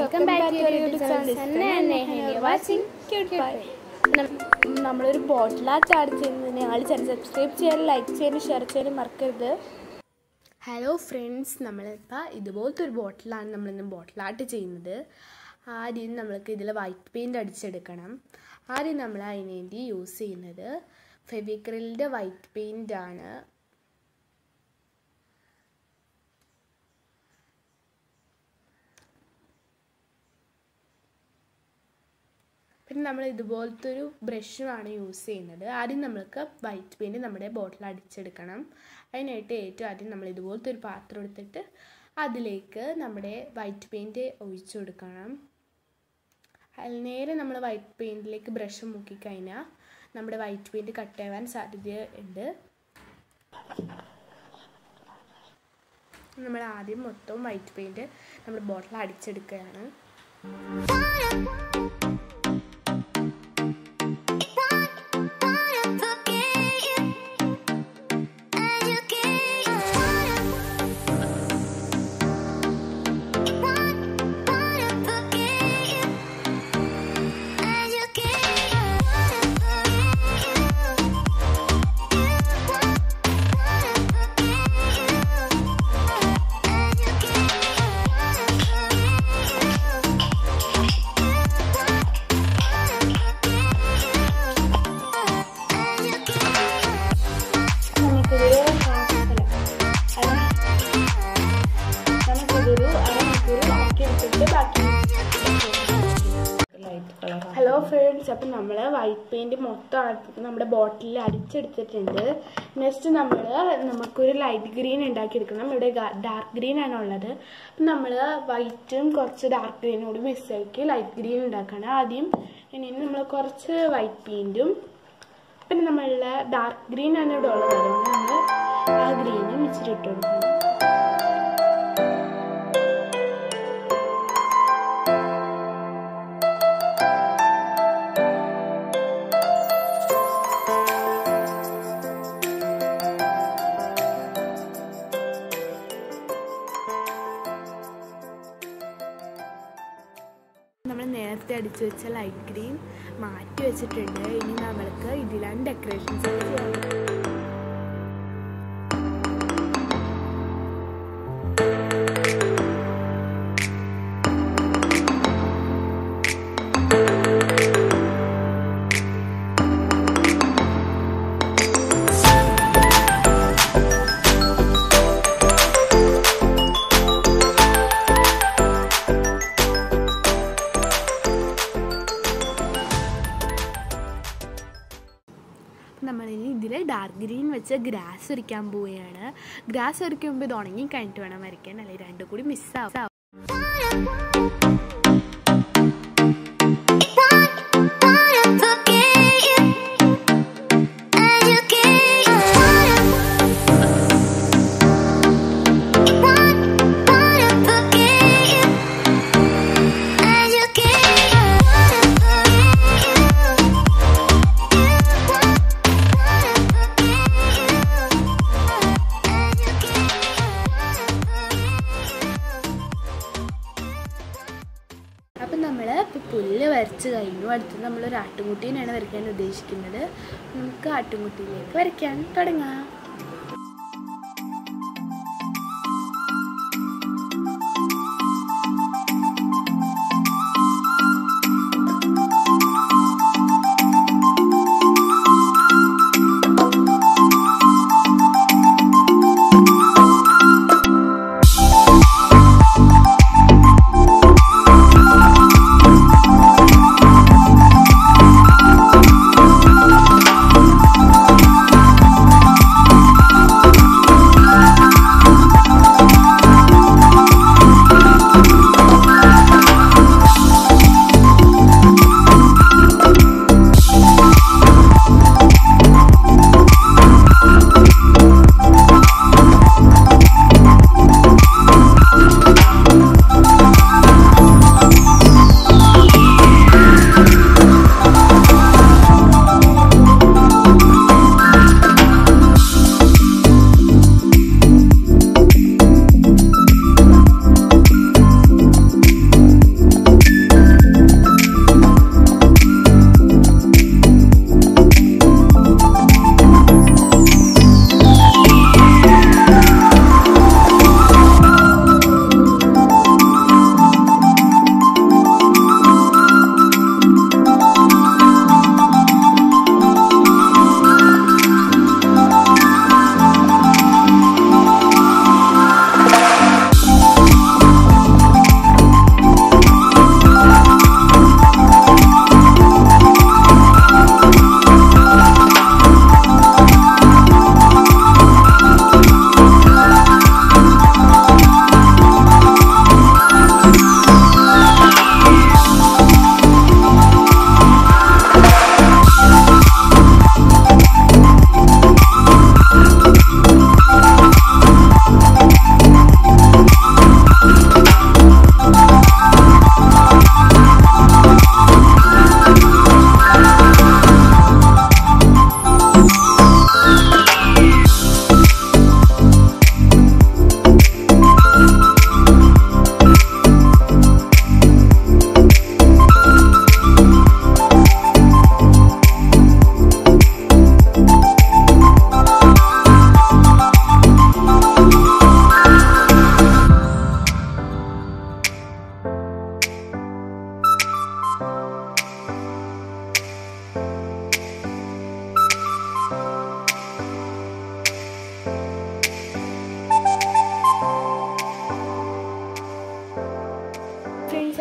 Welcome back to YouTube channel watching നമ്മളൊരു ബോട്ടിലാ charge ചെയ്യുന്നതിന് ആൾ ചാനൽ സബ്സ്ക്രൈബ് ചെയ്യാനും ലൈക്ക് ചെയ്യാനും ഷെയർ ചെയ്യാനും മറക്കരുത്. ഹലോ ഫ്രണ്ട്സ് നമ്മളിപ്പോൾ ഇതുപോലത്തെ ഒരു ബോട്ടിലാണ് നമ്മളിന്ന് ബോട്ടിലാട്ട് ചെയ്യുന്നത്. ആദ്യം നമ്മൾക്ക് ഇതിൽ വൈറ്റ് പെയിന്റ് അടിച്ചെടുക്കണം. ആദ്യം നമ്മൾ അതിനുവേണ്ടി യൂസ് ചെയ്യുന്നത് ഫെവിക്രിലിന്റെ വൈറ്റ് പെയിന്റ് പിന്നെ നമ്മൾ ഇതുപോലത്തെ ഒരു ബ്രഷുമാണ് യൂസ് ചെയ്യുന്നത്. ആദ്യം നമ്മൾക്ക് വൈറ്റ് പെയിന്റ് നമ്മുടെ ബോട്ടിൽ അടിച്ചെടുക്കണം. അതിനായിട്ട് ഏറ്റവും ആദ്യം നമ്മൾ ഇതുപോലത്തെ ഒരു പാത്രം എടുത്തിട്ട് അതിലേക്ക് നമ്മുടെ വൈറ്റ് പെയിന്റ് ഒഴിച്ചു കൊടുക്കണം. നേരെ നമ്മൾ വൈറ്റ് പെയിന്റിലേക്ക് ബ്രഷ് മുക്കിക്കഴിഞ്ഞാൽ നമ്മുടെ വൈറ്റ് പെയിന്റ് കട്ടാവാൻ സാധ്യതയുണ്ട് നമ്മൾ ആദ്യം മൊത്തം വൈറ്റ് പെയിന്റ് നമ്മുടെ ബോട്ടിൽ അടിച്ചെടുക്കുകയാണ്. ഫ്രണ്ട്സ് അപ്പം നമ്മൾ വൈറ്റ് പെയിന്റ് മൊത്തം നമ്മുടെ ബോട്ടിലിൽ അടിച്ചെടുത്തിട്ടുണ്ട്. നെക്സ്റ്റ് നമ്മൾ നമുക്കൊരു ലൈറ്റ് ഗ്രീൻ ഉണ്ടാക്കിയെടുക്കണം. ഇവിടെ ഡാർക്ക് ഗ്രീൻ ആണ് ഉള്ളത്. അപ്പം നമ്മൾ വൈറ്റും കുറച്ച് ഡാർക്ക് ഗ്രീനും കൂടി മിക്സ് ആക്കി ലൈറ്റ് ഗ്രീൻ ഉണ്ടാക്കണം. ആദ്യം ഇനി നമ്മൾ കുറച്ച് വൈറ്റ് പെയിന്റും പിന്നെ നമ്മളുടെ ഡാർക്ക് ഗ്രീൻ ആണ് ഇവിടെ ഉള്ളത്. നമ്മൾ ആ ഗ്രീനും ഇച്ചിരി ഇട്ട് കൊടുക്കണം. നേരത്തെ അടിച്ചു വെച്ച ലൈറ്റ് ഗ്രീൻ മാറ്റി വെച്ചിട്ടുണ്ട്. ഇനി നമ്മൾക്ക് ഇതിലാണ് ഡെക്കറേഷൻസ് ചെയ്യാം വെച്ച് ഗ്രാസ് ഒരിക്കാൻ പോവുകയാണ്. ഗ്രാസ് ഒരിക്കുമ്പോൾ ഇത് ഉണങ്ങി കഴിഞ്ഞിട്ട് വേണം വരയ്ക്കാൻ. അല്ലെങ്കിൽ രണ്ടും കൂടി മിസ്സാവും നമ്മളൊരു ആട്ടുംകുട്ടീനെയാണ് വരയ്ക്കാൻ ഉദ്ദേശിക്കുന്നത്. നമുക്ക് ആട്ടുംകുട്ടിയിലേക്ക് വരയ്ക്കാൻ തുടങ്ങാം.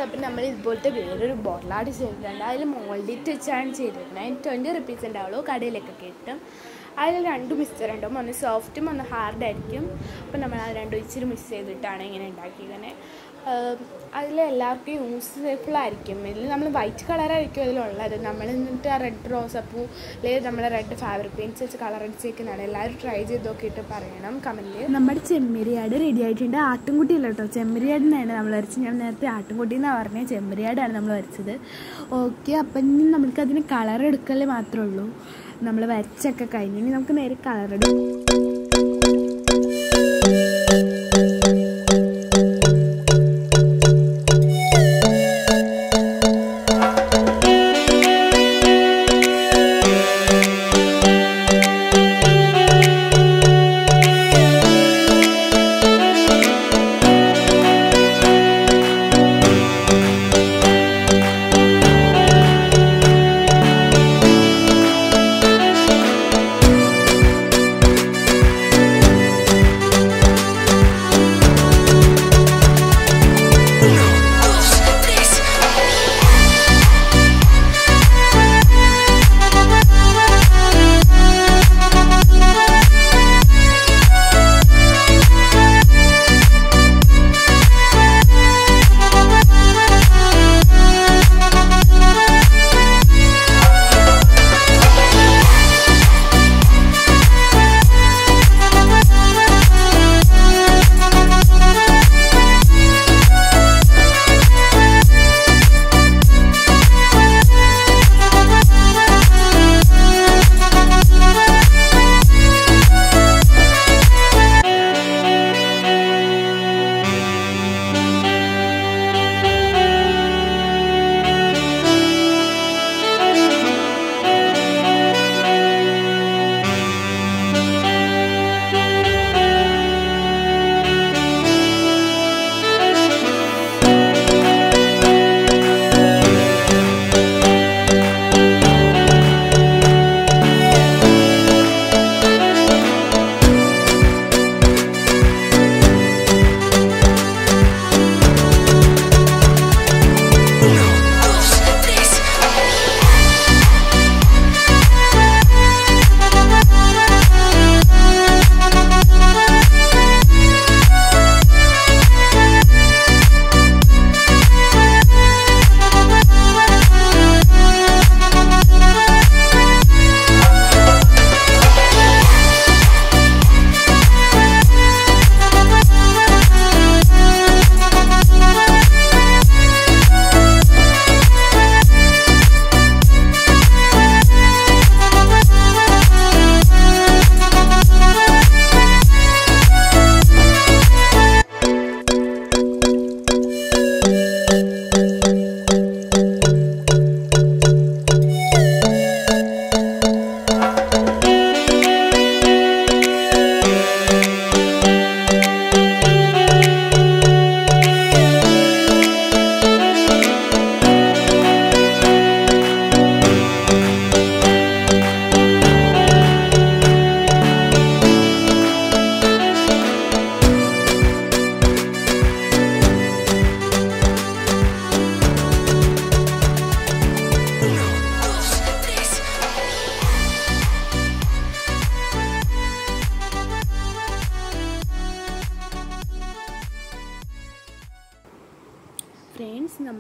അപ്പം നമ്മൾ ഇതുപോലത്തെ വേറൊരു ബോർലാട് ചെയ്തിട്ടുണ്ട് അതിൽ മോൾഡിറ്റ് വെച്ചാണ് ചെയ്തിരുന്നത് അതിന് ട്വന്റി റുപ്പീസ് ഉണ്ടാവുള്ളൂ കടയിലൊക്കെ കിട്ടും. അതിൽ രണ്ട് മിക്സ്ചർ ഉണ്ടാവും ഒന്ന് സോഫ്റ്റും ഒന്ന് ഹാർഡായിരിക്കും അപ്പം നമ്മൾ ആ രണ്ടും ഇച്ചിരി മിക്സ് ചെയ്തിട്ടാണ് ഇങ്ങനെ ഉണ്ടാക്കിയത് അതിൽ എല്ലാവർക്കും യൂസ്ഫുൾ ആയിരിക്കും. ഇതിൽ നമ്മൾ വൈറ്റ് കളറായിരിക്കും അതിലുള്ളത് നമ്മൾ എന്നിട്ട് ആ റെഡ് റോസപ്പൂ അല്ലെങ്കിൽ നമ്മൾ റെഡ് ഫാബ്രിക് പെയിന്റ്സ് വെച്ച് കളർ അടിച്ചേക്കുന്നതാണ്. എല്ലാവരും ട്രൈ ചെയ്ത് നോക്കിയിട്ട് പറയണം കമന്റിൽ നമ്മുടെ ചെമ്മരിയാട് റെഡി ആയിട്ടുണ്ട്. ആട്ടുംകുട്ടിയല്ല കേട്ടോ ചെമ്മരിയാട് തന്നെയാണ് നമ്മൾ വരച്ചത്. ഞാൻ നേരത്തെ ആട്ടുംകുട്ടി എന്നാണ് പറഞ്ഞത് ചെമ്മരിയാടാണ് നമ്മൾ വരച്ചത്. ഓക്കെ അപ്പം ഇനി നമുക്ക് അതിന് കളർ എടുക്കലേ മാത്രമേ ഉള്ളൂ. നമ്മൾ വരച്ചൊക്കെ കഴിഞ്ഞ് ഇനി നമുക്ക് നേരെ കളർ എടുക്കും.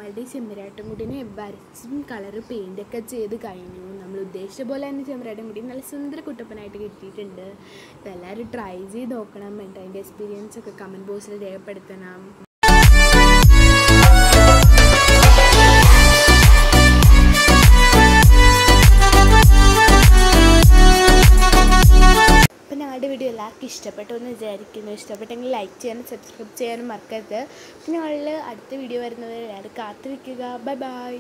നമ്മളുടെ ചെമ്മരാട്ടുംകുടിനെ വരച്ചും കളറ് പെയിന്റൊക്കെ ചെയ്ത് കഴിഞ്ഞു. നമ്മൾ ഉദ്ദേശിച്ച പോലെ തന്നെ ചെമ്മരാട്ടുംകുടി നല്ല സുന്ദര കുട്ടപ്പനായിട്ട് കിട്ടിയിട്ടുണ്ട്. എല്ലാവരും ട്രൈ ചെയ്ത് നോക്കണം. എന്നിട്ട് അതിന്റെ എക്സ്പീരിയൻസ് ഒക്കെ കമന്റ് ബോക്സിൽ രേഖപ്പെടുത്തണം. എല്ലാവർക്കും ഇഷ്ടപ്പെട്ടു എന്ന് വിചാരിക്കുന്നു. ഇഷ്ടപ്പെട്ടെങ്കിൽ ലൈക്ക് ചെയ്യാനും സബ്സ്ക്രൈബ് ചെയ്യാനും മറക്കരുത്. പിന്നെ ഞങ്ങളിൽ അടുത്ത വീഡിയോ വരുന്നവരെ കാത്തിരിക്കുക. Bye bye